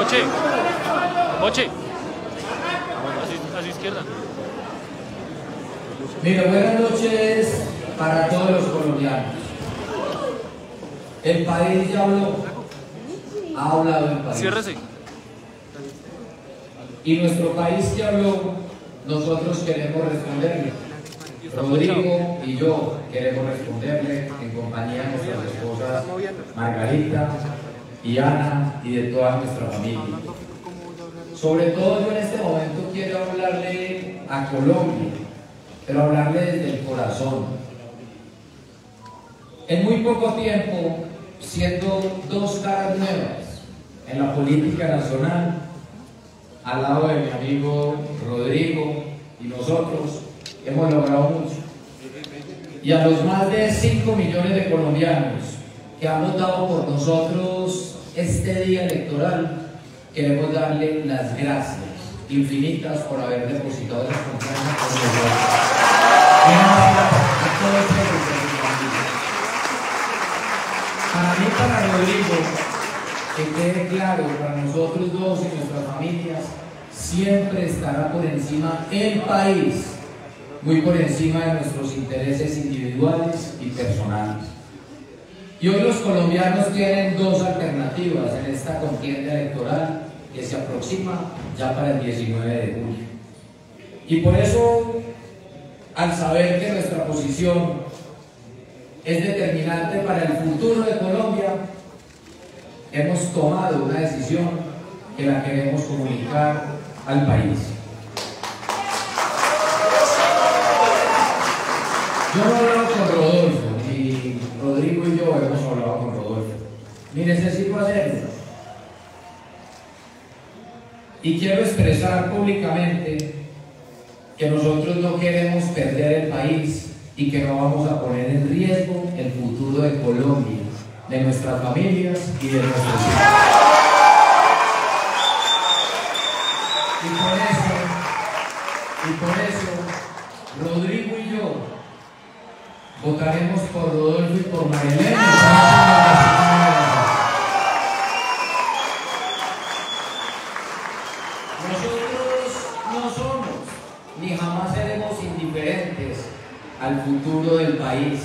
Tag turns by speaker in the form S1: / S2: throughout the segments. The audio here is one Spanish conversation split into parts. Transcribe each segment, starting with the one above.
S1: Moche. Moche. Así, así izquierda.
S2: Mira, buenas noches para todos los colombianos. El país ya habló. Ha hablado el país.
S1: Ciérrese.
S2: Y nuestro país que habló, nosotros queremos responderle. Rodrigo y yo queremos responderle en compañía de nuestras esposas Margarita y Ana y de toda nuestra familia. Sobre todo yo en este momento quiero hablarle a Colombia, pero hablarle desde el corazón. En muy poco tiempo, siendo dos caras nuevas en la política nacional, al lado de mi amigo Rodrigo y nosotros, hemos logrado mucho. Y a los más de 5 millones de colombianos que han votado por nosotros este día electoral, queremos darle las gracias infinitas por haber depositado esa confianza con nosotros. Para mí, para Rodrigo, que quede claro, para nosotros dos y nuestras familias, siempre estará por encima el país, muy por encima de nuestros intereses individuales y personales. Y hoy los colombianos tienen dos alternativas en esta contienda electoral que se aproxima ya para el 19 de julio. Y por eso, al saber que nuestra posición es determinante para el futuro de Colombia, hemos tomado una decisión que la queremos comunicar al país. Yo ni necesito hacerlo. Y quiero expresar públicamente que nosotros no queremos perder el país y que no vamos a poner en riesgo el futuro de Colombia, de nuestras familias y de nuestros hijos. Y por eso, y por eso, Rodrigo y yo votaremos por Rodolfo y por Marilena. Nosotros no somos ni jamás seremos indiferentes al futuro del país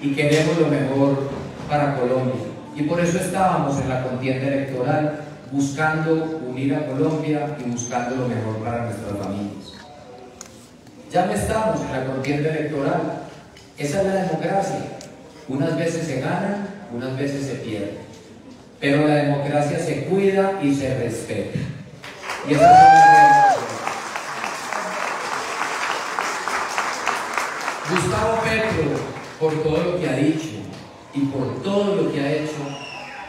S2: y lo mejor para Colombia. Y por eso estábamos en la contienda electoral buscando unir a Colombia y buscando lo mejor para nuestras familias. Ya no estamos en la contienda electoral. Esa es la democracia. Unas veces se gana, unas veces se pierde. Pero la democracia se cuida y se respeta. Y esas son las. Gustavo Petro, por todo lo que ha dicho y por todo lo que ha hecho,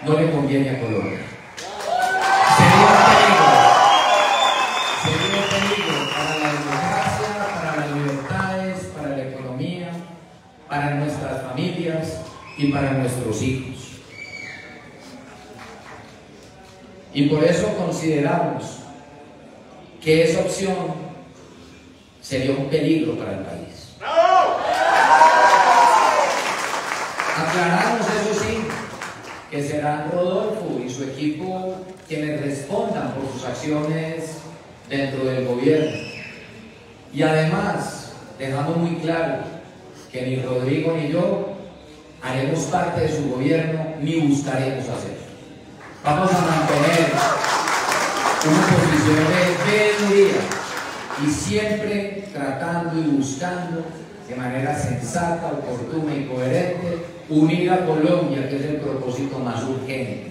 S2: no le conviene a Colombia. Sería un peligro. Sería un peligro para la democracia, para las libertades, para la economía, para nuestras familias y para nuestros hijos. Y por eso consideramos que esa opción sería un peligro para el país. Aclaramos, eso sí, que serán Rodolfo y su equipo quienes respondan por sus acciones dentro del gobierno. Y además, dejamos muy claro que ni Rodrigo ni yo haremos parte de su gobierno ni buscaremos hacerlo. Vamos a mantener una posición de veeduría y siempre tratando y buscando de manera sensata, oportuna y coherente unir a Colombia, que es el propósito más urgente,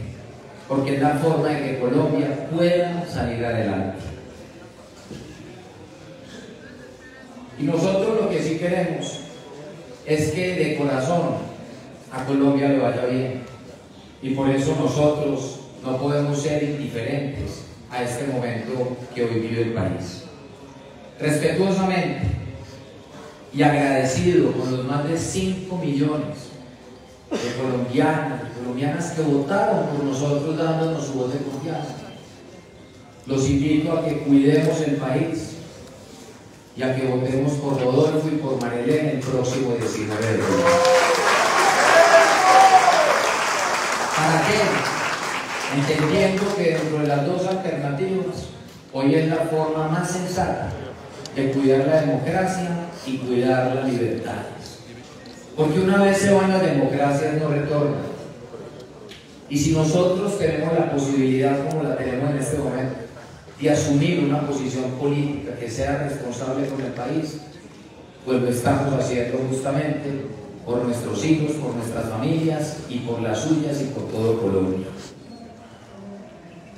S2: porque es la forma de que Colombia pueda salir adelante. Y nosotros lo que sí queremos es que de corazón a Colombia le vaya bien. Y por eso nosotros no podemos ser indiferentes a este momento que hoy vive el país. Respetuosamente y agradecido con los más de 5 millones colombianos y colombianas que votaron por nosotros dándonos su voz de confianza. Los invito a que cuidemos el país y a que votemos por Rodolfo y por Marilén el próximo 19 de julio. ¿Para qué? entendiendo que dentro de las dos alternativas, hoy es la forma más sensata de cuidar la democracia y cuidar las libertades. Porque una vez se van las democracias no retornan. Y si nosotros tenemos la posibilidad, como la tenemos en este momento, de asumir una posición política que sea responsable con el país, pues lo estamos haciendo justamente por nuestros hijos, por nuestras familias y por las suyas y por todo Colombia.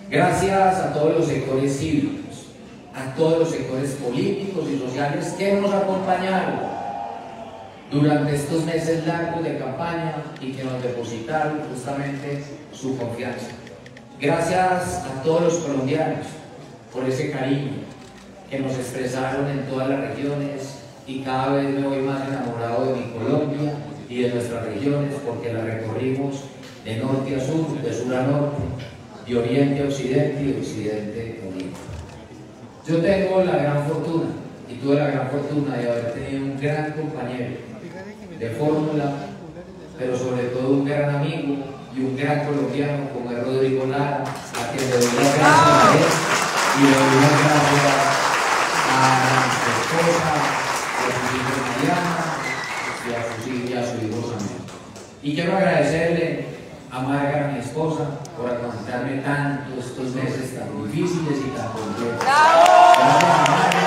S2: Gracias a todos los sectores cívicos, a todos los sectores políticos y sociales que nos acompañaron durante estos meses largos de campaña y que nos depositaron justamente su confianza. Gracias a todos los colombianos por ese cariño que nos expresaron en todas las regiones y cada vez me voy más enamorado de mi Colombia y de nuestras regiones porque la recorrimos de norte a sur, de sur a norte, de oriente a occidente y de occidente a oriente. Yo tengo la gran fortuna y tuve la gran fortuna de haber tenido un gran compañero de fórmula, pero sobre todo un gran amigo y un gran colombiano como es Rodrigo Lara, a quien le doy las gracias a él y le doy las gracias a su esposa, a su hija Mariana y a su, y a su hijo Samuel. Y quiero agradecerle a Marga, mi esposa, por aguantarme tanto estos meses tan difíciles y tan complejos. Gracias a Marga,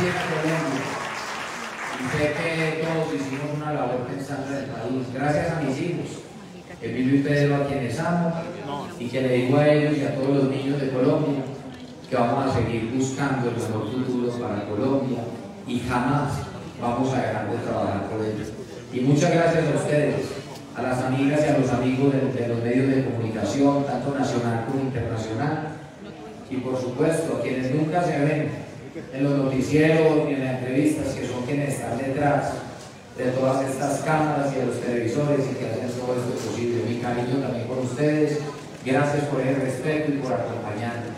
S2: porque él también a Colombia. Y sé que todos hicimos una labor pensando en el país. Gracias a mis hijos, Emilio y Pedro, a quienes amo, y que le digo a ellos y a todos los niños de Colombia que vamos a seguir buscando el mejor futuro para Colombia y jamás vamos a dejar de trabajar por ellos. Y muchas gracias a ustedes, a las amigas y a los amigos de, de los medios de comunicación, tanto nacional como internacional, y por supuesto a quienes nunca se ven en los noticieros ni en las entrevistas, que son quienes están detrás de todas estas cámaras y de los televisores y que hacen todo esto posible. Mi cariño también por ustedes. Gracias por el respeto y por acompañarnos.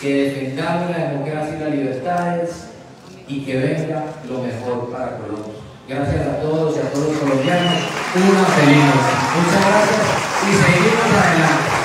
S2: Que defendamos la democracia y las libertades y que venga lo mejor para Colombia. Gracias a todos y a todos los colombianos. Una feliz noche. Muchas gracias y seguimos adelante.